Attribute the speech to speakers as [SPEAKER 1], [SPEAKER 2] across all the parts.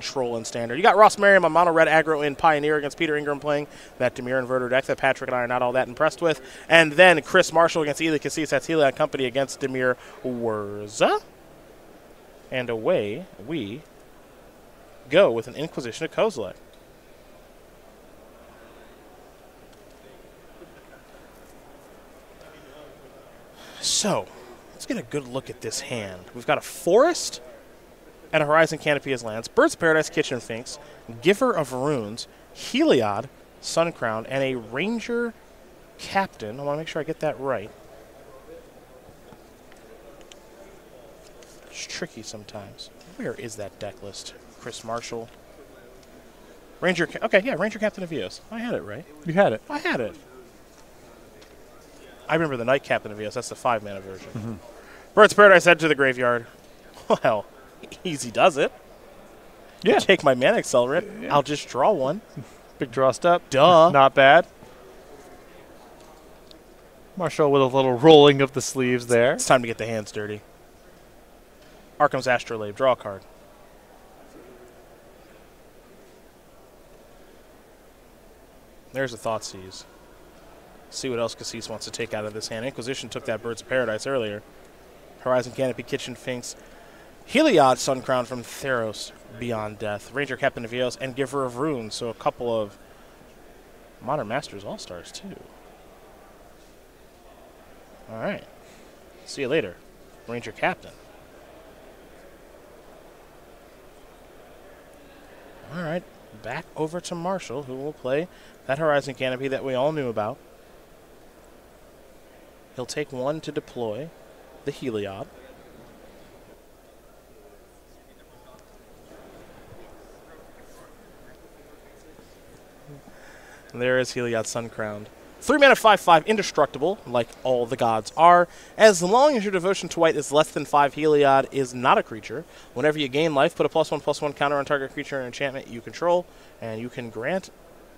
[SPEAKER 1] control and standard. You got Ross Merriam on mono red aggro in Pioneer against Peter Ingram playing that Dimir inverter deck that Patrick and I are not all that impressed with. And then Chris Marshall against Eli Kassis. That's Heliod Company against Dimir Urza. And away we go with an Inquisition of Kozilek. So, let's get a good look at this hand. We've got a Forest and a Horizon Canopy as lands, Birds of Paradise, Kitchen Finks, Giver of Runes, Heliod, Sun Crown, and a Ranger Captain. I want to make sure I get that right. It's tricky sometimes. Where is that deck list? Chris Marshall. Ranger. Okay, yeah, Ranger Captain of Eos. I had it right.
[SPEAKER 2] You had it.
[SPEAKER 1] I had it. I remember the Knight Captain of Eos. That's the five mana version.
[SPEAKER 2] Mm-hmm.
[SPEAKER 1] Birds of Paradise head to the graveyard. Well, easy does it.
[SPEAKER 2] Yeah.
[SPEAKER 1] Take my mana accelerant. I'll just draw one.
[SPEAKER 2] Big draw step.
[SPEAKER 1] Duh.
[SPEAKER 2] Not bad. Marshall with a little rolling of the sleeves there.
[SPEAKER 1] It's time to get the hands dirty. Arcum's Astrolabe. Draw a card. There's a Thoughtseize. See what else Kassis wants to take out of this hand. Inquisition took that Birds of Paradise earlier. Horizon Canopy, Kitchen Finks. Heliod Sun Crown from Theros Beyond Death. Ranger Captain of Eos and Giver of Runes. So a couple of Modern Masters All Stars, too. All right. See you later, Ranger Captain. All right, back over to Marshall, who will play that Horizon Canopy that we all knew about. He'll take one to deploy the Heliod. And there is Heliod Sun Crowned. Three mana, five five, indestructible, like all the gods are. As long as your devotion to white is less than five, Heliod is not a creature. Whenever you gain life, put a plus one plus one counter on target creature and enchantment you control, and you can grant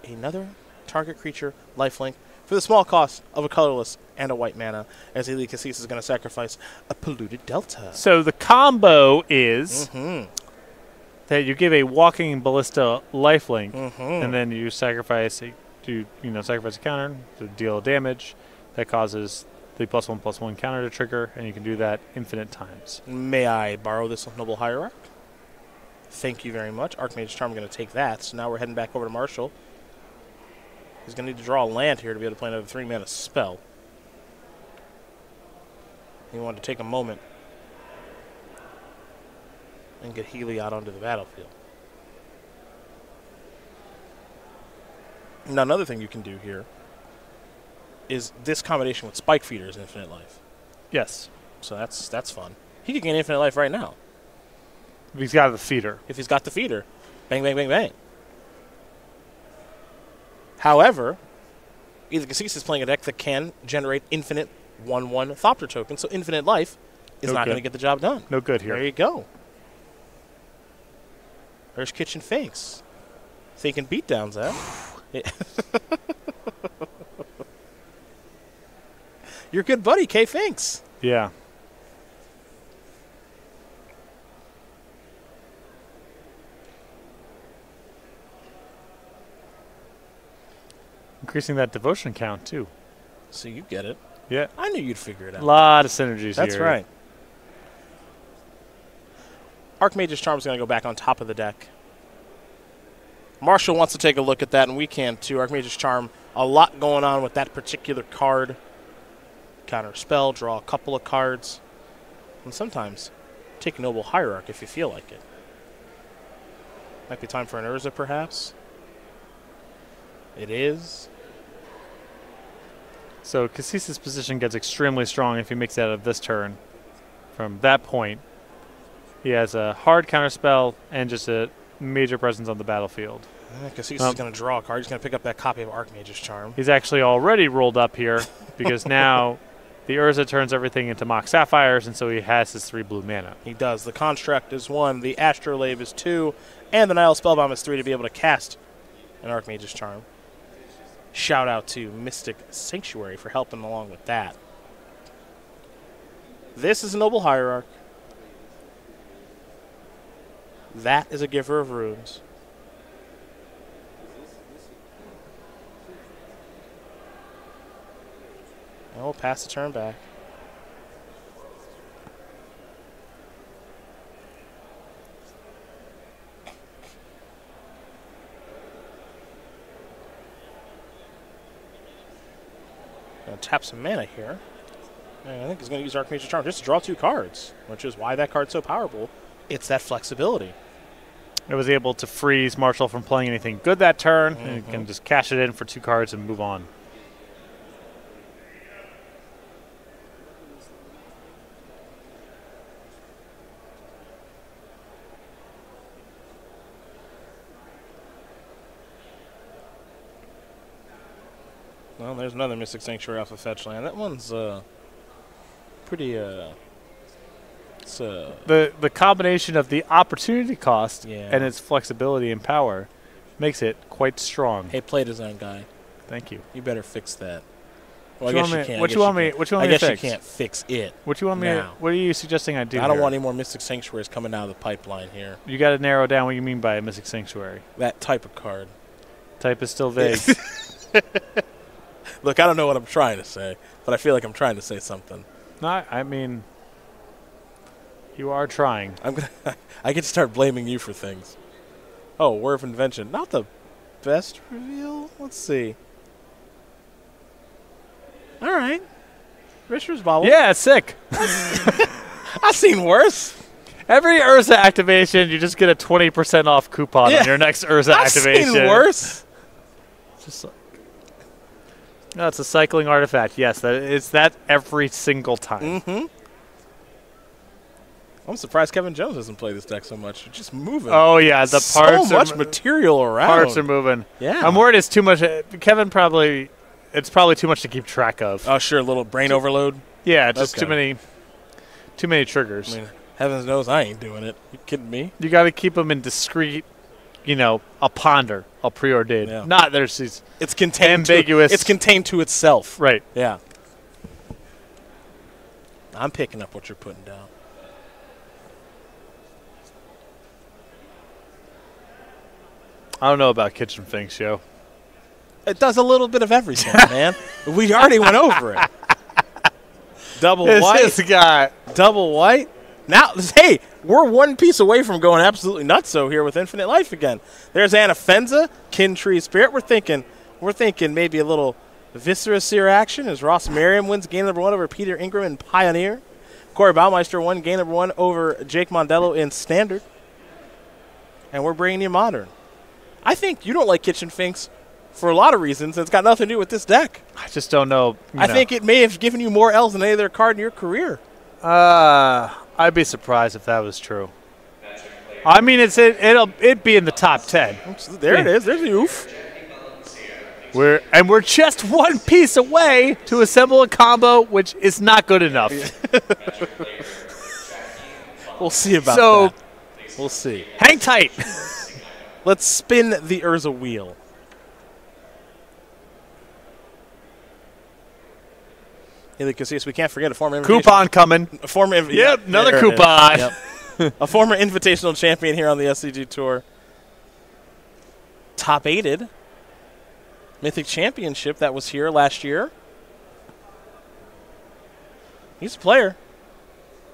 [SPEAKER 1] another target creature lifelink for the small cost of a colorless and a white mana. As Eli Kassis is going to sacrifice a polluted delta.
[SPEAKER 2] So the combo is
[SPEAKER 1] Mm-hmm.
[SPEAKER 2] That you give a walking ballista lifelink,
[SPEAKER 1] Mm-hmm.
[SPEAKER 2] and then you sacrifice a to you know sacrifice a counter to deal damage that causes the plus one plus one counter to trigger, and you can do that infinite times.
[SPEAKER 1] May I borrow this Noble Hierarch? Thank you very much. Archmage Charm going to take that. So now we're heading back over to Marshall. He's going to need to draw a land here to be able to play another three mana spell. He wanted to take a moment and get Heliod onto the battlefield. Now, another thing you can do here is this combination with Spike Feeders Infinite Life.
[SPEAKER 2] Yes,
[SPEAKER 1] So that's that's fun. He could gain Infinite Life right now.
[SPEAKER 2] he's got the feeder.
[SPEAKER 1] if he's got the feeder. Bang, bang, bang, bang. However, either Kassis is playing a deck that can generate infinite 1 1 Thopter tokens, so infinite life is
[SPEAKER 2] No
[SPEAKER 1] not going to get the job done.
[SPEAKER 2] No good here.
[SPEAKER 1] There you go. There's Kitchen Finks. Thinking beatdowns, huh? Eh? Yeah. Your good buddy, K Finks.
[SPEAKER 2] Yeah. Increasing that devotion count too.
[SPEAKER 1] So you get it.
[SPEAKER 2] Yeah.
[SPEAKER 1] I knew you'd figure it out.
[SPEAKER 2] A lot of synergies
[SPEAKER 1] That's
[SPEAKER 2] here.
[SPEAKER 1] right. Archmage's Charm is going to go back on top of the deck. Marshall wants to take a look at that, and we can too. Archmage's Charm, a lot going on with that particular card. Counter spell, draw a couple of cards, and sometimes take Noble Hierarch if you feel like it. Might be time for an Urza, perhaps. It is.
[SPEAKER 2] So Kassis's position gets extremely strong if he makes it out of this turn. From that point, he has a hard counterspell and just a major presence on the battlefield.
[SPEAKER 1] Kassis
[SPEAKER 2] Um,
[SPEAKER 1] is going to draw a card. He's going to pick up that copy of Archmage's Charm.
[SPEAKER 2] He's actually already rolled up here because now the Urza turns everything into Mox Sapphires, and so he has his three blue mana.
[SPEAKER 1] He does. The construct is one, the astrolabe is two, and the Nihil Spellbomb is three to be able to cast an Archmage's Charm. Shout out to Mystic Sanctuary for helping along with that. This is a Noble Hierarch. That is a giver of runes. And we'll pass the turn back. Gonna tap some mana here. And I think he's going to use Archmage's Charm just to draw two cards, which is why that card's so powerful. It's that flexibility.
[SPEAKER 2] It was able to freeze Marshall from playing anything good that turn, and you
[SPEAKER 1] Mhm.
[SPEAKER 2] can just cash it in for two cards and move on.
[SPEAKER 1] Well, there's another Mystic Sanctuary off of fetch land. That one's uh, pretty. Uh, it's uh,
[SPEAKER 2] The the combination of the opportunity cost
[SPEAKER 1] Yeah.
[SPEAKER 2] and its flexibility and power makes it quite strong.
[SPEAKER 1] hey, play design guy,
[SPEAKER 2] Thank you.
[SPEAKER 1] you better fix that. Well,
[SPEAKER 2] What
[SPEAKER 1] I
[SPEAKER 2] you
[SPEAKER 1] guess
[SPEAKER 2] want
[SPEAKER 1] you
[SPEAKER 2] me-
[SPEAKER 1] can't.
[SPEAKER 2] What you want me- what you want me to
[SPEAKER 1] guess
[SPEAKER 2] fix?
[SPEAKER 1] you can't fix it.
[SPEAKER 2] What you want me? To, what are you suggesting I do?
[SPEAKER 1] I don't
[SPEAKER 2] here?
[SPEAKER 1] want any more Mystic Sanctuaries coming out of the pipeline here.
[SPEAKER 2] You got to narrow down what you mean by a mystic sanctuary.
[SPEAKER 1] That type of card.
[SPEAKER 2] Type is still vague.
[SPEAKER 1] Look, I don't know what I'm trying to say, but I feel like I'm trying to say something.
[SPEAKER 2] Not. I mean, you are trying.
[SPEAKER 1] I'm gonna. I get to start blaming you for things. Oh, Whir of Invention. Not the best reveal. Let's see. All right. Mishra's Bauble.
[SPEAKER 2] Yeah, sick.
[SPEAKER 1] I've seen worse.
[SPEAKER 2] Every Urza activation, you just get a twenty percent off coupon
[SPEAKER 1] Yeah.
[SPEAKER 2] on your next Urza
[SPEAKER 1] I've
[SPEAKER 2] activation.
[SPEAKER 1] seen worse.
[SPEAKER 2] Just like, no, it's a cycling artifact. Yes, that it's that every single time.
[SPEAKER 1] Mm-hmm. I'm surprised Kevin Jones doesn't play this deck so much. It's just moving.
[SPEAKER 2] Oh yeah, the
[SPEAKER 1] so
[SPEAKER 2] parts
[SPEAKER 1] much
[SPEAKER 2] are,
[SPEAKER 1] material around.
[SPEAKER 2] parts are moving.
[SPEAKER 1] yeah.
[SPEAKER 2] I'm worried it's too much. uh, Kevin probably, it's probably too much to keep track of.
[SPEAKER 1] Oh, sure. A little brain overload.
[SPEAKER 2] yeah, just
[SPEAKER 1] okay.
[SPEAKER 2] too many, too many triggers.
[SPEAKER 1] I mean, heavens knows I ain't doing it. You kidding me?
[SPEAKER 2] you got to keep them in discrete. You know, a ponder, a preordained.
[SPEAKER 1] Yeah.
[SPEAKER 2] Not there's these
[SPEAKER 1] It's contained.
[SPEAKER 2] Ambiguous.
[SPEAKER 1] To, it's contained to itself.
[SPEAKER 2] right.
[SPEAKER 1] Yeah. I'm picking up what you're putting down.
[SPEAKER 2] I don't know about Kitchen Finks, show.
[SPEAKER 1] It does a little bit of everything, man. We already went over it. Double white,
[SPEAKER 2] This guy.
[SPEAKER 1] double white. Now, hey, we're one piece away from going absolutely nuts. So here with Infinite Life again. There's Anafenza, Kin Tree Spirit. We're thinking, we're thinking maybe a little Viscera Seer action as Ross Merriam wins game number one over Peter Ingram in Pioneer. Corey Baumeister won game number one over Jake Mondello in Standard. And we're bringing you Modern. I think you don't like Kitchen Finks for a lot of reasons. and It's got nothing to do with this deck.
[SPEAKER 2] I just don't know.
[SPEAKER 1] I
[SPEAKER 2] know.
[SPEAKER 1] think it may have given you more L's than any other card in your career.
[SPEAKER 2] Uh, I'd be surprised if that was true. I mean, it's it, it'll it be in the top ten.
[SPEAKER 1] There it is. There's the oof.
[SPEAKER 2] We're and we're just one piece away to assemble a combo, which is not good enough.
[SPEAKER 1] We'll see about
[SPEAKER 2] So-
[SPEAKER 1] that. We'll see.
[SPEAKER 2] Hang tight.
[SPEAKER 1] Let's spin the Urza wheel. Haley Casillas, we can't forget a former
[SPEAKER 2] Coupon coming.
[SPEAKER 1] A former inv-
[SPEAKER 2] Yep, another
[SPEAKER 1] is.
[SPEAKER 2] coupon.
[SPEAKER 1] Yep. a former invitational champion here on the SCG Tour. Top aided. Mythic Championship that was here last year. He's a player.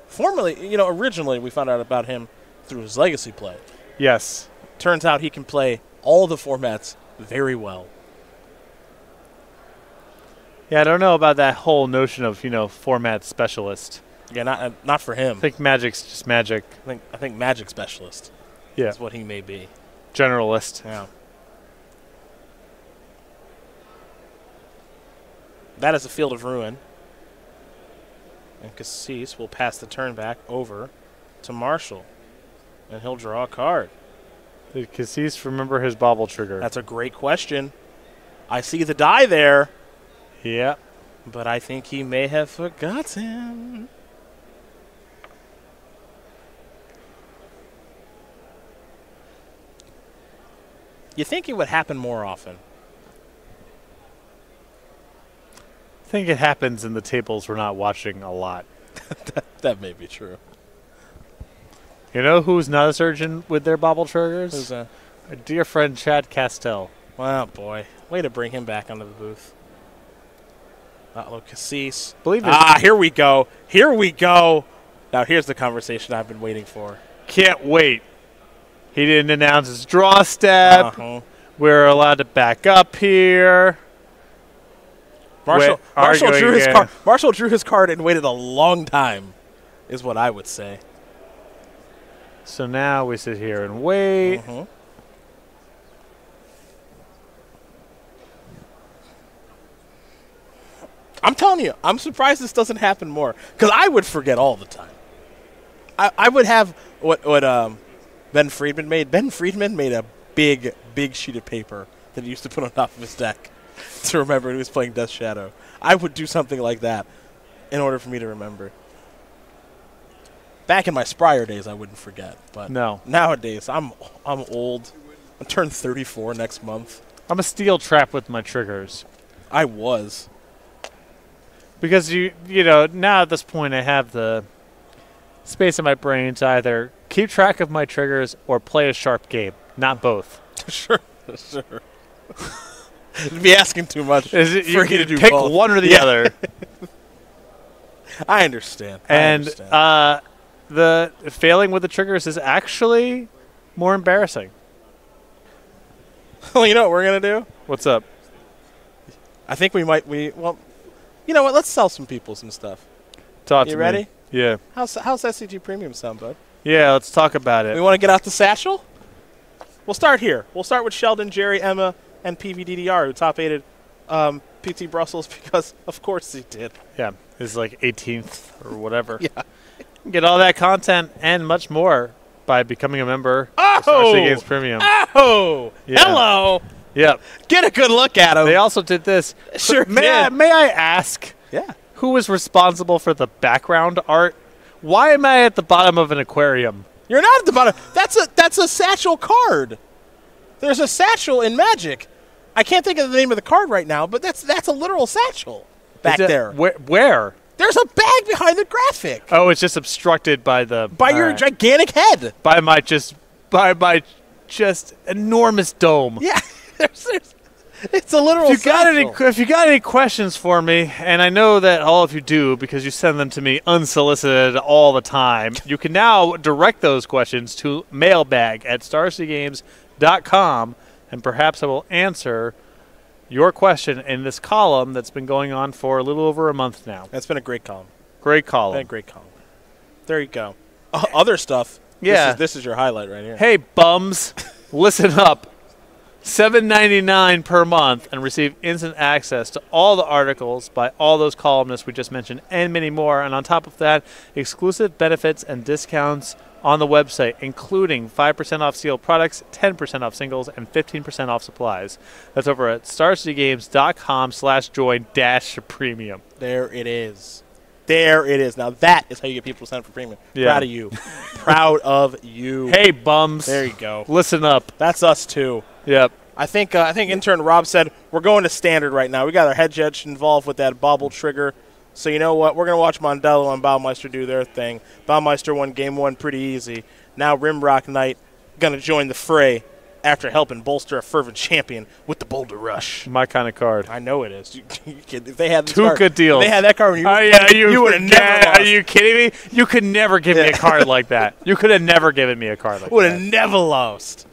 [SPEAKER 1] Formerly, you know, originally we found out about him through his legacy play.
[SPEAKER 2] Yes.
[SPEAKER 1] Turns out he can play all the formats very well.
[SPEAKER 2] Yeah, I don't know about that whole notion of you know format specialist.
[SPEAKER 1] Yeah, not uh, not for him.
[SPEAKER 2] I think Magic's just Magic.
[SPEAKER 1] I think I think Magic Specialist
[SPEAKER 2] Yeah,
[SPEAKER 1] is what he may be.
[SPEAKER 2] generalist.
[SPEAKER 1] Yeah. That is a field of ruin. And Kassis will pass the turn back over to Marshall. And he'll draw a card.
[SPEAKER 2] Did Kassis remember his Bauble trigger?
[SPEAKER 1] That's a great question. I see the die there,
[SPEAKER 2] yeah.
[SPEAKER 1] but I think he may have forgotten. You think it would happen more often?
[SPEAKER 2] I think it happens in the tables we're not watching a lot.
[SPEAKER 1] That may be true.
[SPEAKER 2] You know who's not a surgeon with their Bauble triggers?
[SPEAKER 1] Who's that?
[SPEAKER 2] Our dear friend Chad Castell.
[SPEAKER 1] Wow, boy. Way to bring him back onto the booth. Uh-oh, Kassis.
[SPEAKER 2] Believe it.
[SPEAKER 1] Ah, here we go. Here we go. Now, here's the conversation I've been waiting for.
[SPEAKER 2] Can't wait. He didn't announce his draw step.
[SPEAKER 1] Uh-huh.
[SPEAKER 2] We're allowed to back up here.
[SPEAKER 1] Marshall, Marshall drew his card. Marshall drew his card and waited a long time, is what I would say.
[SPEAKER 2] So now we sit here and wait.
[SPEAKER 1] Mhm. I'm telling you, I'm surprised this doesn't happen more because I would forget all the time. I, I would have what what um, Ben Friedman made. Ben Friedman made a big big sheet of paper that he used to put on top of his deck to remember he was playing Death Shadow. I would do something like that in order for me to remember. Back in my Sprier days, I wouldn't forget, but
[SPEAKER 2] No.
[SPEAKER 1] nowadays I'm I'm old. I turn 34 next month.
[SPEAKER 2] I'm a steel trap with my triggers.
[SPEAKER 1] I was.
[SPEAKER 2] Because you you know, now at this point I have the space in my brain to either keep track of my triggers or play a sharp game. Not both.
[SPEAKER 1] sure, sure. It'd be asking too much
[SPEAKER 2] Is it,
[SPEAKER 1] for
[SPEAKER 2] you
[SPEAKER 1] you to do
[SPEAKER 2] pick
[SPEAKER 1] both.
[SPEAKER 2] one or the
[SPEAKER 1] Yeah.
[SPEAKER 2] other.
[SPEAKER 1] I understand. I
[SPEAKER 2] and
[SPEAKER 1] understand.
[SPEAKER 2] uh, the failing with the triggers is actually more embarrassing.
[SPEAKER 1] well, you know what we're gonna do?
[SPEAKER 2] What's up?
[SPEAKER 1] I think we might. We well, you know what? Let's sell some people some stuff.
[SPEAKER 2] Talk to You
[SPEAKER 1] ready?
[SPEAKER 2] me. Yeah.
[SPEAKER 1] How's how's SCG Premium sound, bud?
[SPEAKER 2] Yeah, let's talk about it.
[SPEAKER 1] We want to get out the satchel. We'll start here. We'll start with Sheldon, Jerry, Emma, and PVDDR, who top aided um, PT Brussels because, of course, he did.
[SPEAKER 2] Yeah, it's like 18th or whatever.
[SPEAKER 1] Yeah.
[SPEAKER 2] Get all that content and much more by becoming a member of
[SPEAKER 1] Oh!
[SPEAKER 2] Star Games Premium.
[SPEAKER 1] Oh,
[SPEAKER 2] Yeah.
[SPEAKER 1] hello.
[SPEAKER 2] Yep.
[SPEAKER 1] Get a good look at him.
[SPEAKER 2] They also did this.
[SPEAKER 1] Sure
[SPEAKER 2] may I, may I ask
[SPEAKER 1] yeah.
[SPEAKER 2] who was responsible for the background art? Why am I at the bottom of an aquarium?
[SPEAKER 1] You're not at the bottom. That's a that's a satchel card. There's a satchel in Magic. I can't think of the name of the card right now, but that's that's a literal satchel back
[SPEAKER 2] it-
[SPEAKER 1] there.
[SPEAKER 2] Where? where?
[SPEAKER 1] There's a bag behind the graphic
[SPEAKER 2] Oh, it's just obstructed by the
[SPEAKER 1] by your
[SPEAKER 2] alright.
[SPEAKER 1] gigantic head.
[SPEAKER 2] by my just by my just enormous dome.
[SPEAKER 1] Yeah, there's, there's, it's a literal.
[SPEAKER 2] If you got any, if you got any questions for me, and I know that all of you do because you send them to me unsolicited all the time, you can now direct those questions to mailbag at starcgames.com, and perhaps I will answer your question in this column that's been going on for a little over a month now.
[SPEAKER 1] That's been a great column.
[SPEAKER 2] Great
[SPEAKER 1] Been a
[SPEAKER 2] column.
[SPEAKER 1] great column. There you go. Other stuff.
[SPEAKER 2] Yeah.
[SPEAKER 1] This is, this is your highlight right here.
[SPEAKER 2] Hey bums, listen up. Seven ninety nine per month and receive instant access to all the articles by all those columnists we just mentioned and many more. And on top of that, exclusive benefits and discounts on the website, including 5% off sealed products, 10% off singles, and 15% off supplies. That's over at starcitygames.com slash join dash premium.
[SPEAKER 1] There it is. There it is. Now that is how you get people to sign up for premium.
[SPEAKER 2] Yeah.
[SPEAKER 1] Proud of you. Proud of you.
[SPEAKER 2] Hey bums,
[SPEAKER 1] There you go.
[SPEAKER 2] listen up.
[SPEAKER 1] That's us too.
[SPEAKER 2] Yep.
[SPEAKER 1] I think uh, I think intern Rob said we're going to standard right now. We got our head judge involved with that Bauble trigger. So you know what? We're gonna watch Mondello and Baumeister do their thing. Baumeister won game one pretty easy. Now Rimrock Knight gonna join the fray after helping bolster a fervent champion with the Boulder Rush.
[SPEAKER 2] My kind of card.
[SPEAKER 1] I know it is. You, you kid- if they had this
[SPEAKER 2] Two
[SPEAKER 1] card,
[SPEAKER 2] good deals.
[SPEAKER 1] If they had that card uh, when you,
[SPEAKER 2] you- are you,
[SPEAKER 1] you would have never lost.
[SPEAKER 2] Are you kidding me? You could never give me a card like that. You could have never given me a card like that.
[SPEAKER 1] would have never lost.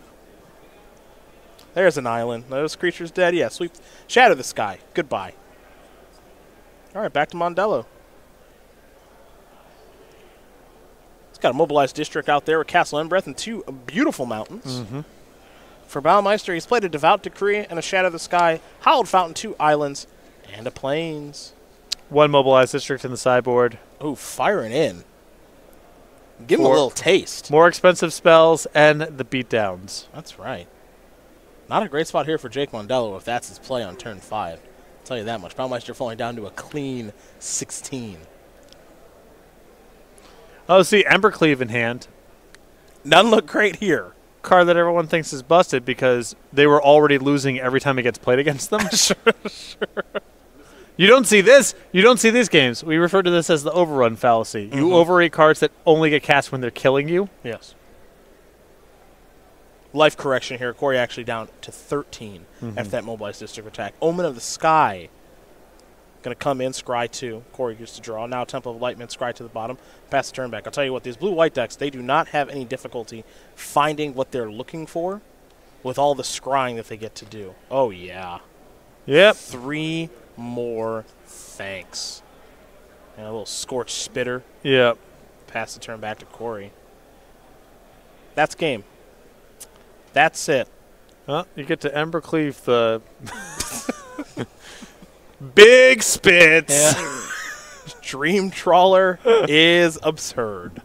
[SPEAKER 1] There's an island. Those creatures dead. Yeah, sweep. Shatter the Sky. Goodbye. All right, back to Mondello. It's got a mobilized district out there with Castle Embereth and two beautiful mountains. Mm-hmm. For Baumeister, he's played a Devout Decree and a Shadow of the Sky, Hallowed Fountain, two islands, and a plains.
[SPEAKER 2] One mobilized district in the sideboard.
[SPEAKER 1] Ooh, firing in. Give him a little taste.
[SPEAKER 2] More expensive spells and the beatdowns.
[SPEAKER 1] That's right. Not a great spot here for Jake Mondello if that's his play on turn five. Tell you that much. Baumeister falling down to a clean 16.
[SPEAKER 2] Oh, see, Embercleave in hand.
[SPEAKER 1] None look great here.
[SPEAKER 2] Card that everyone thinks is busted because they were already losing every time it gets played against them. Sure, sure. You don't see this. You don't see these games. We refer to this as the overrun fallacy. You
[SPEAKER 1] Mhm.
[SPEAKER 2] overrate cards that only get cast when they're killing you.
[SPEAKER 1] Yes. Life correction here. Corey actually down to 13
[SPEAKER 2] Mm-hmm.
[SPEAKER 1] after that mobilized district attack. Omen of the Sky. Going to come in, scry 2. Corey gets to draw. Now Temple of Lightman, scry to the bottom. Pass the turn back. I'll tell you what, these blue-white decks, they do not have any difficulty finding what they're looking for with all the scrying that they get to do. Oh, yeah.
[SPEAKER 2] Yep.
[SPEAKER 1] Three more thanks. And a little scorched spitter.
[SPEAKER 2] Yep.
[SPEAKER 1] Pass the turn back to Corey. That's game. That's it.
[SPEAKER 2] Well, you get to Embercleave the big spits.
[SPEAKER 1] Dream Trawler is absurd.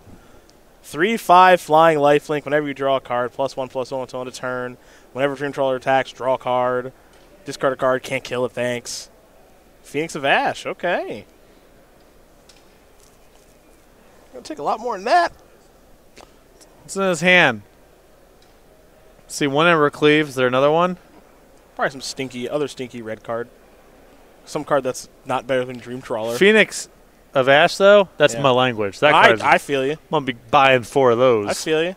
[SPEAKER 1] Three five flying lifelink. Whenever you draw a card, plus one plus one until end of turn. Whenever Dream Trawler attacks, draw a card. Discard a card. Can't kill it. Thanks. Phoenix of Ash. Okay. Gonna take a lot more than that.
[SPEAKER 2] What's in his hand? See one Embercleave. Is there another one?
[SPEAKER 1] Probably some stinky, other stinky red card. Some card that's not better than Dream Trawler.
[SPEAKER 2] Phoenix of Ash, though. That's
[SPEAKER 1] Yeah.
[SPEAKER 2] my language. That
[SPEAKER 1] I. I feel you.
[SPEAKER 2] I'm gonna be buying four of those.
[SPEAKER 1] I feel you.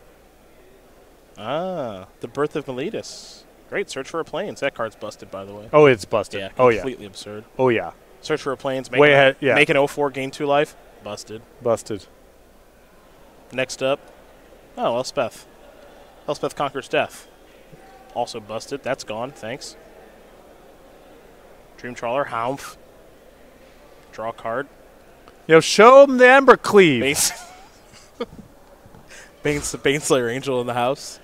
[SPEAKER 1] Ah, the birth of Meletis. Great. Search for a plains. That card's busted, by the way.
[SPEAKER 2] oh, it's busted.
[SPEAKER 1] Yeah,
[SPEAKER 2] oh yeah.
[SPEAKER 1] completely absurd.
[SPEAKER 2] Oh yeah.
[SPEAKER 1] Search for a plains. Make
[SPEAKER 2] Way
[SPEAKER 1] an,
[SPEAKER 2] ahead. Yeah.
[SPEAKER 1] Make an 04, gain 2 life. Busted.
[SPEAKER 2] busted.
[SPEAKER 1] Next up. Oh, Elspeth. Elspeth conquers death. Also busted. That's gone. Thanks. Dream Trawler. Haumph. Draw card.
[SPEAKER 2] Yo, show him the Embercleave.
[SPEAKER 1] Bane. Bane's the Baneslayer Angel in the house.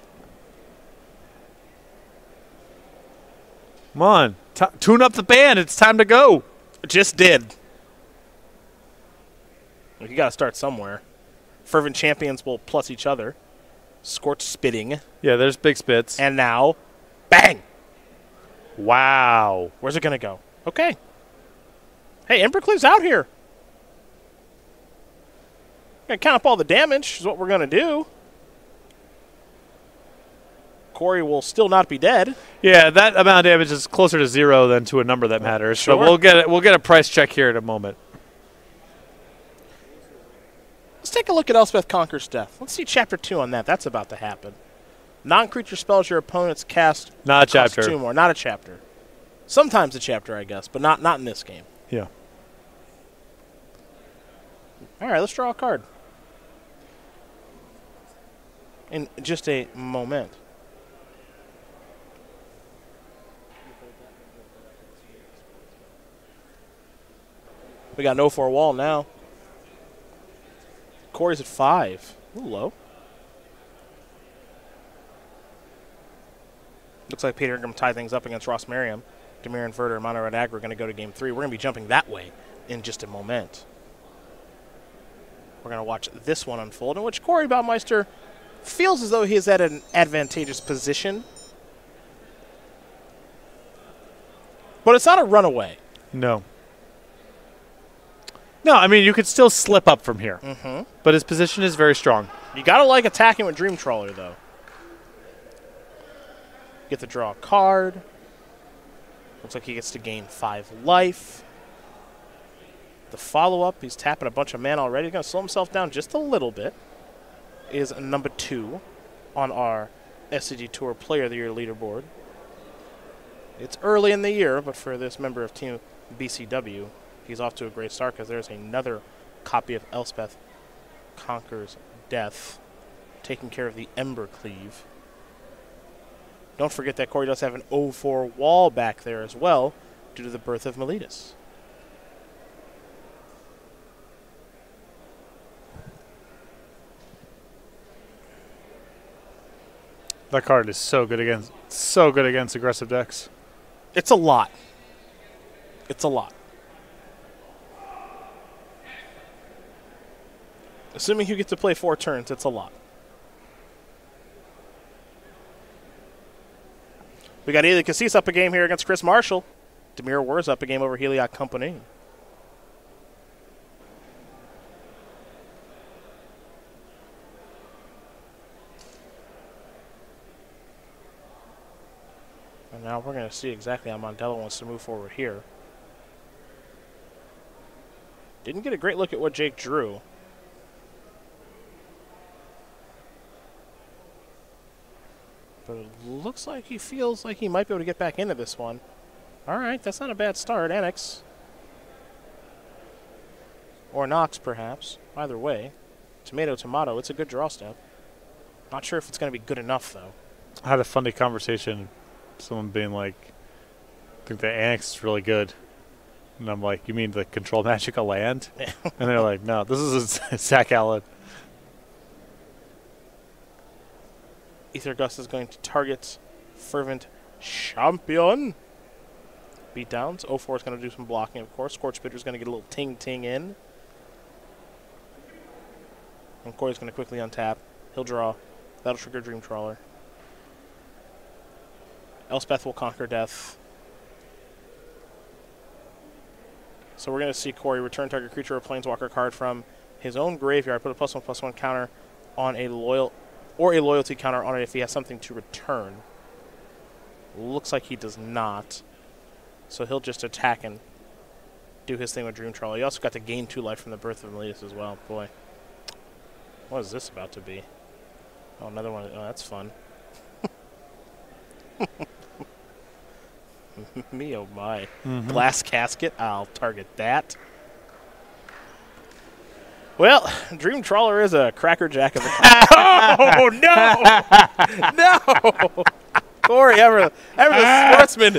[SPEAKER 2] Come on, T- tune up the band. It's time to go.
[SPEAKER 1] Just did. You got to start somewhere. Fervent champions will plus each other. Scorch spitting.
[SPEAKER 2] Yeah, there's big spits.
[SPEAKER 1] And now, bang!
[SPEAKER 2] wow.
[SPEAKER 1] Where's it going to go? Okay. Hey, Embercleave's out here. Gonna count up all the damage, is what we're going to do. Corey will still not be dead.
[SPEAKER 2] Yeah, that amount of damage is closer to zero than to a number that uh, matters.
[SPEAKER 1] Sure.
[SPEAKER 2] So we'll get it. We'll get a price check here in a moment.
[SPEAKER 1] Let's take a look at Elspeth Conquers Death. Let's see Chapter 2 on that. That's about to happen. Non creature spells your opponents cast
[SPEAKER 2] Not a chapter.
[SPEAKER 1] two more. Not a chapter. Sometimes a chapter, I guess, but not not in this game.
[SPEAKER 2] Yeah.
[SPEAKER 1] All right, let's draw a card. In just a moment. We got no oh for a wall now. Corey's at five. A little low. Looks like Peter Ingram to tie things up against Ross Merriam. Dimir Inverter and Mono Red Agro are going to go to game three. We're going to be jumping that way in just a moment. We're going to watch this one unfold, in which Corey Baumeister feels as though he is at an advantageous position. But it's not a runaway.
[SPEAKER 2] No. No, I mean you could still slip up from here,
[SPEAKER 1] Mm-hmm.
[SPEAKER 2] but his position is very strong.
[SPEAKER 1] You got to like attacking with Dream Trawler, though. Get to draw a card. Looks like he gets to gain five life. The follow up, he's tapping a bunch of mana already. He's going to slow himself down just a little bit. Is number two on our SCG Tour Player of the Year leaderboard. It's early in the year, but for this member of Team BCW, he's off to a great start because there's another copy of Elspeth Conquers Death, taking care of the Ember Cleave. Don't forget that Corey does have an 0-4 wall back there as well, due to the birth of Meletis.
[SPEAKER 2] That card is so good against so good against aggressive decks.
[SPEAKER 1] It's a lot. It's a lot. Assuming you get to play four turns, it's a lot. We got Eli Kassis up a game here against Chris Marshall. Dimir Wars up a game over Heliod Company. And now we're going to see exactly how Mondello wants to move forward here. Didn't get a great look at what Jake drew. But it looks like he feels like he might be able to get back into this one. All right, that's not a bad start, Annex. Or Knox, perhaps. Either way. Tomato, tomato, it's a good draw step. Not sure if it's going to be good enough, though.
[SPEAKER 2] I had a funny conversation. Someone being like, I think the annex is really good. And I'm like, you mean the control magic of land? and they're like, no, this is a Zach Allen.
[SPEAKER 1] Aether Gust is going to target Fervent Champion. Beatdowns. 04 is going to do some blocking, of course. Scorch Spitter is going to get a little ting ting in. And Corey's going to quickly untap. He'll draw. That'll trigger Dream Trawler. Elspeth will conquer death. So we're going to see Corey return target creature or planeswalker card from his own graveyard. Put a plus one plus one counter on a loyal or a loyalty counter on it if he has something to return. Looks like he does not. So he'll just attack and do his thing with Dream Trawler. He also got to gain two life from the Birth of Meletis as well. Boy. What is this about to be? Oh, another one. Oh, that's fun. Me, oh my.
[SPEAKER 2] Mm-hmm.
[SPEAKER 1] Glass casket. I'll target that. Well, Dream Trawler is a crackerjack of a. oh no! no! Corey, ever, ever the sportsman,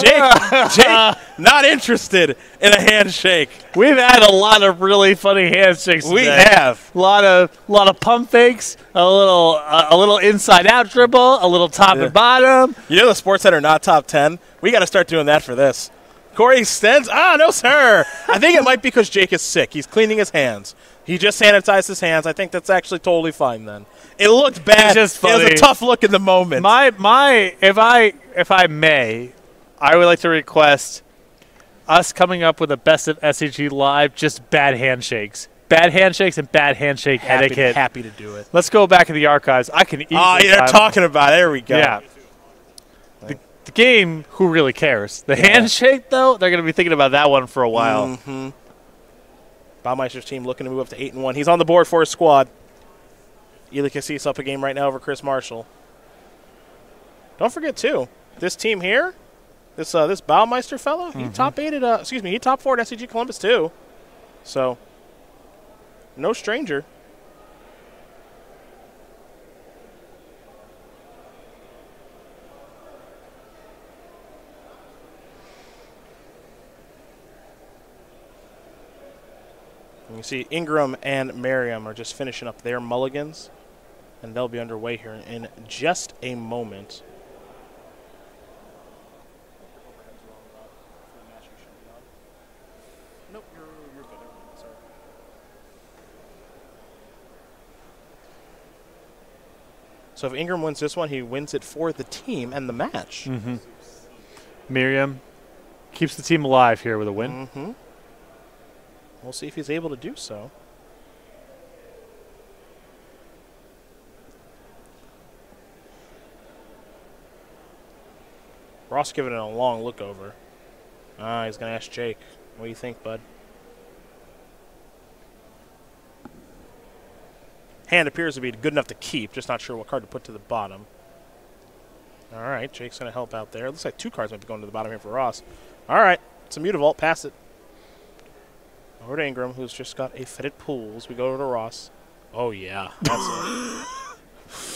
[SPEAKER 1] Jake, Jake, not interested in a handshake.
[SPEAKER 2] We've had a lot of really funny handshakes. Today.
[SPEAKER 1] We
[SPEAKER 2] today.
[SPEAKER 1] have.
[SPEAKER 2] a lot of lot of pump fakes, a little uh, a little inside out dribble, a little top
[SPEAKER 1] Yeah.
[SPEAKER 2] and bottom.
[SPEAKER 1] You know the sports that are not top ten. We got to start doing that for this. Corey extends. Ah, no, sir. I think it might be because Jake is sick. He's cleaning his hands. He just sanitized his hands. I think that's actually totally fine. Then it looked bad.
[SPEAKER 2] just
[SPEAKER 1] It was a tough look in the moment.
[SPEAKER 2] My my if I if I may, I would like to request us coming up with a best of SCG live just bad handshakes. Bad handshakes and bad handshake
[SPEAKER 1] happy,
[SPEAKER 2] etiquette.
[SPEAKER 1] happy to do it.
[SPEAKER 2] Let's go back in the archives. I can easily
[SPEAKER 1] Oh, yeah, they're talking about. It. There we go.
[SPEAKER 2] Yeah. The, the game, who really cares? The handshake, though, they're going to be thinking about that one for a while.
[SPEAKER 1] Mm-hmm. Baumeister's team looking to move up to eight and one. He's on the board for his squad. Eli Kassis up a game right now over Chris Marshall. Don't forget too, this team here, this uh, this Baumeister fellow, he top eight at uh, excuse me, he top four at SCG Columbus too. So no stranger. You see Ingram and Merriam are just finishing up their mulligans, and they'll be underway here in just a moment. Nope, you're, you're good. Sorry. So if Ingram wins this one, he wins it for the team and the match.
[SPEAKER 2] Mm-hmm. Merriam keeps the team alive here with a win.
[SPEAKER 1] Mm-hmm. We'll see if he's able to do so. Ross giving it a long look over. Ah, he's gonna ask Jake. What do you think, bud? Hand appears to be good enough to keep, just not sure what card to put to the bottom. All right, Jake's gonna help out there. Looks like two cards might be going to the bottom here for Ross. All right, it's a Mutavault. Pass it. Over to Ingram, who's just got a Fetid Pools. We go over to Ross. Oh yeah, that's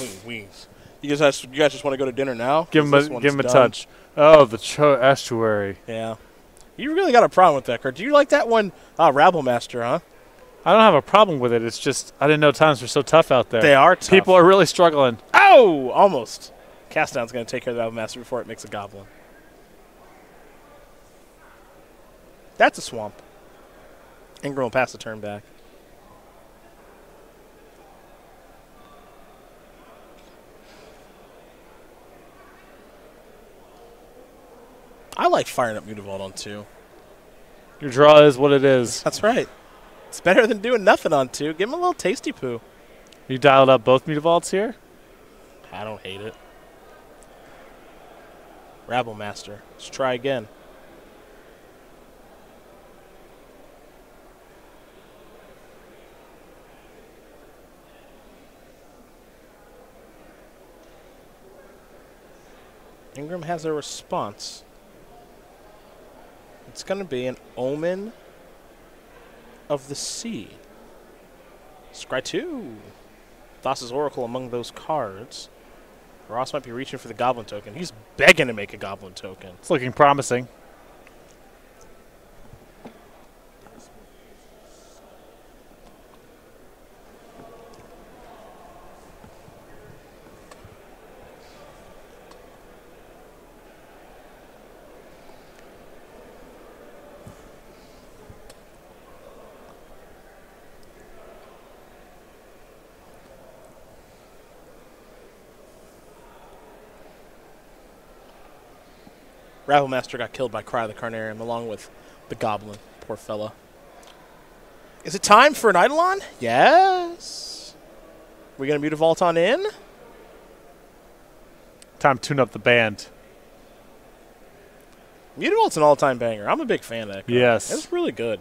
[SPEAKER 1] it. Wings. You guys, you guys just want to go to dinner now?
[SPEAKER 2] Give him
[SPEAKER 1] 'Cause
[SPEAKER 2] a give him a
[SPEAKER 1] done.
[SPEAKER 2] touch. Oh, the Cho estuary.
[SPEAKER 1] Yeah. You really got a problem with that card. Do you like that one? Ah, Rabble Master, huh?
[SPEAKER 2] I don't have a problem with it. It's just I didn't know times were so tough out there.
[SPEAKER 1] They are tough.
[SPEAKER 2] People are really struggling.
[SPEAKER 1] Oh, almost. Cast down's going to take care of the Rabble Master before it makes a goblin. That's a swamp. Ingram will pass the turn back. I like firing up Mutavault on two.
[SPEAKER 2] Your draw is what it is.
[SPEAKER 1] That's right. It's better than doing nothing on two. Give him a little tasty poo.
[SPEAKER 2] You dialed up both Mutavaults here.
[SPEAKER 1] I don't hate it. Rabble Master. Let's try again. Ingram has a response. It's going to be an Omen of the Sea. Scry 2. Thassa's Oracle among those cards. Ross might be reaching for the Goblin token. He's begging to make a Goblin token.
[SPEAKER 2] It's looking promising.
[SPEAKER 1] Rabblemaster got killed by Cry of the Carnarium along with the Goblin. Poor fella. Is it time for an Eidolon? Yes. We're gonna Mutavault on in?
[SPEAKER 2] Time to tune up the band.
[SPEAKER 1] Mutavault's an all-time banger. I'm a big fan of that. Card.
[SPEAKER 2] Yes.
[SPEAKER 1] It's really good.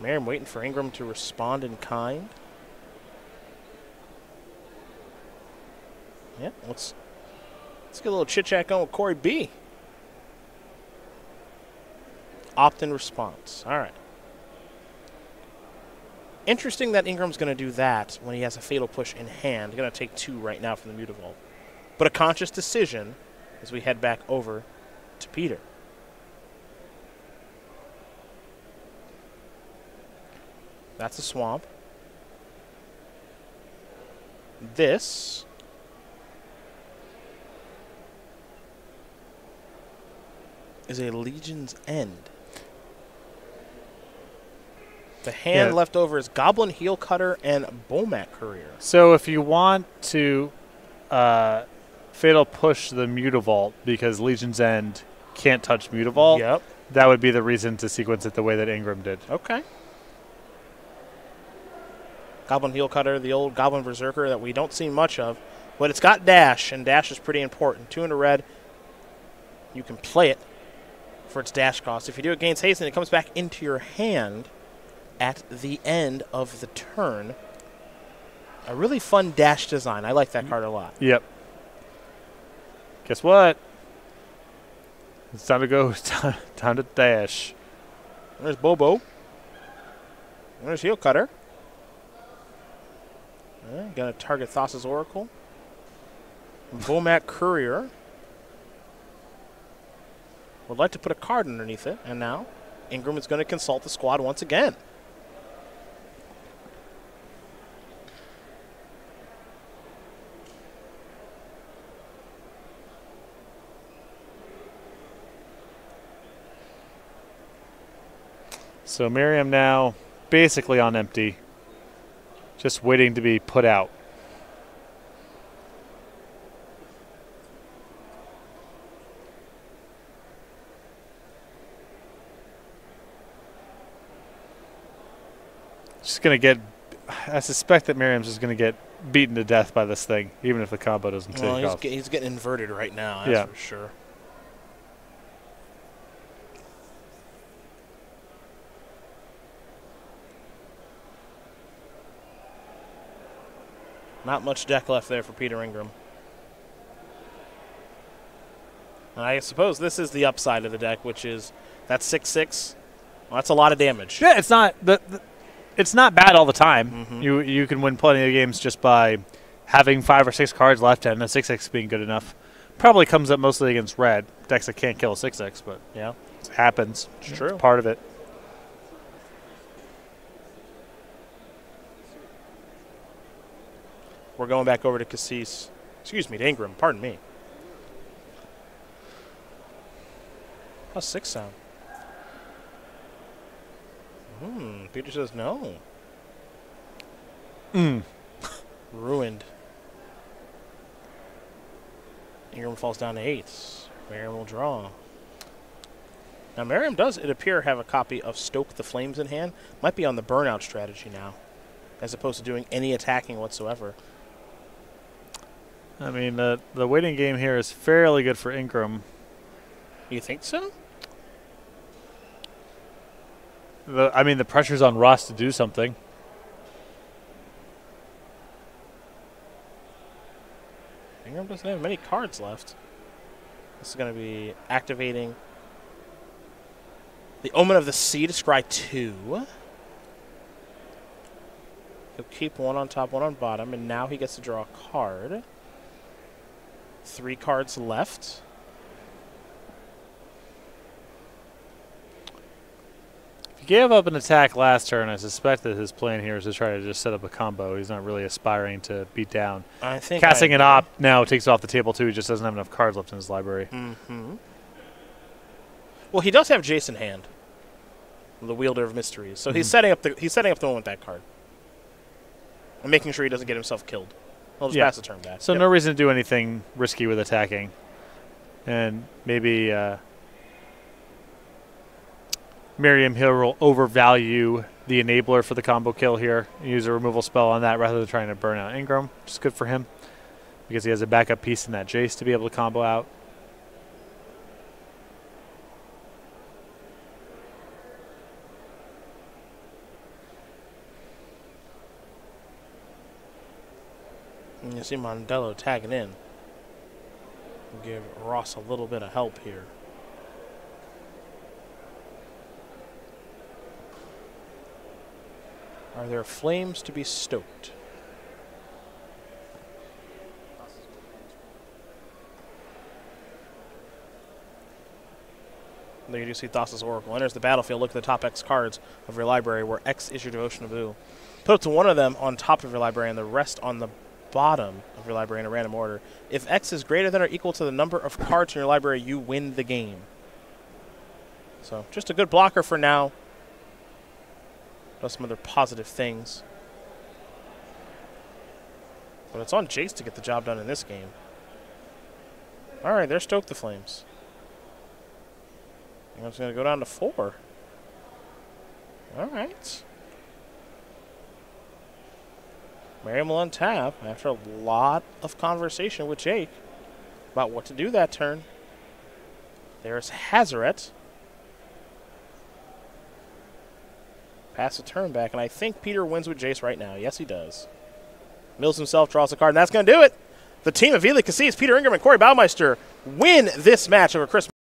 [SPEAKER 1] Merriam waiting for Ingram to respond in kind. Yeah, let's let's get a little chit chat going with Corey B. Opt-in response. All right. Interesting that Ingram's going to do that when he has a fatal push in hand. Going to take two right now from the Mutavault. But a conscious decision as we head back over to Peter. That's a swamp. This is a Legion's End. The hand
[SPEAKER 2] Yeah.
[SPEAKER 1] left over is Goblin Heel Cutter and Bomat Courier.
[SPEAKER 2] So if you want to uh, fatal push the Mutavault because Legion's End can't touch Mutavault,
[SPEAKER 1] Yep.
[SPEAKER 2] that would be the reason to sequence it the way that Ingram did.
[SPEAKER 1] Okay. Goblin Heel Cutter, the old Goblin Berserker that we don't see much of, but it's got dash, and dash is pretty important. Two in a red. You can play it for its dash cost. If you do it gains haste, and it comes back into your hand at the end of the turn. A really fun dash design. I like that card a lot.
[SPEAKER 2] Yep. Guess what? It's time to go. Time, time to dash.
[SPEAKER 1] There's Bobo. There's Heel Cutter. Uh, gonna target Thassa's Oracle. Bomat Courier. Would like to put a card underneath it, and now Ingram is going to consult the squad once again.
[SPEAKER 2] So Merriam now basically on empty, just waiting to be put out. Just gonna get. I suspect that Merriam's just gonna get beaten to death by this thing, even if the combo doesn't take
[SPEAKER 1] he's,
[SPEAKER 2] off.
[SPEAKER 1] he's getting inverted right now, that's
[SPEAKER 2] Yeah.
[SPEAKER 1] for sure. Not much deck left there for Peter Ingram. And I suppose this is the upside of the deck, which is that 6 6. Well, that's a lot of damage.
[SPEAKER 2] Yeah, it's not the, the it's not bad all the time.
[SPEAKER 1] Mhm.
[SPEAKER 2] You you can win plenty of games just by having five or six cards left and a six six being good enough. Probably comes up mostly against red decks that can't kill a six six, but
[SPEAKER 1] Yeah,
[SPEAKER 2] it happens.
[SPEAKER 1] it's true.
[SPEAKER 2] Part of it.
[SPEAKER 1] We're going back over to Kassis. Excuse me, to Ingram. Pardon me. How's six sound? Hmm. Peter says no.
[SPEAKER 2] Mm.
[SPEAKER 1] Ruined. Ingram falls down to eights. Merriam will draw. Now, Merriam does, it appear, have a copy of Stoke the Flames in hand. Might be on the burnout strategy now, as opposed to doing any attacking whatsoever.
[SPEAKER 2] I mean the the waiting game here is fairly good for Ingram.
[SPEAKER 1] You think so?
[SPEAKER 2] the, I mean, the pressure's on Ross to do something.
[SPEAKER 1] Ingram doesn't have many cards left. This is going to be activating the Omen of the Sea to scry two. He'll keep one on top, one on bottom, and now he gets to draw a card. Three cards left.
[SPEAKER 2] He gave up an attack last turn. I suspect that his plan here is to try to just set up a combo. He's not really aspiring to beat down.
[SPEAKER 1] I think
[SPEAKER 2] Casting
[SPEAKER 1] I
[SPEAKER 2] an op now takes it off the table too. He just doesn't have enough cards left in his library.
[SPEAKER 1] Mm-hmm. Well, he does have Jace in hand, the wielder of mysteries. So he's
[SPEAKER 2] Mhm.
[SPEAKER 1] setting up the he's setting up the one with that card, and making sure he doesn't get himself killed. He'll just
[SPEAKER 2] Yeah.
[SPEAKER 1] pass the turn back.
[SPEAKER 2] So
[SPEAKER 1] Yep.
[SPEAKER 2] no reason to do anything risky with attacking, and maybe uh, Merriam Hill will overvalue the enabler for the combo kill here. and Use a removal spell on that rather than trying to burn out Ingram, which is good for him because he has a backup piece in that Jace to be able to combo out.
[SPEAKER 1] You see Mondello tagging in. Give Ross a little bit of help here. Are there flames to be stoked? There you do see Thassa's Oracle. Enters the battlefield. Look at the top X cards of your library, where X is your devotion of blue. Put up to one of them on top of your library and the rest on the bottom of your library in a random order. If X is greater than or equal to the number of cards in your library, you win the game. So, just a good blocker for now. Does some other positive things. But it's on Jace to get the job done in this game. Alright, they're stoked the flames. I'm just going to go down to four. Alright. Merriam will untap after a lot of conversation with Jake about what to do that turn. There's Hazoret. Pass the turn back, and I think Peter wins with Jace right now. Yes, he does. Mills himself draws a card, and that's going to do it. The team of Eli Kassis, Peter Ingram, and Corey Baumeister win this match over Chris.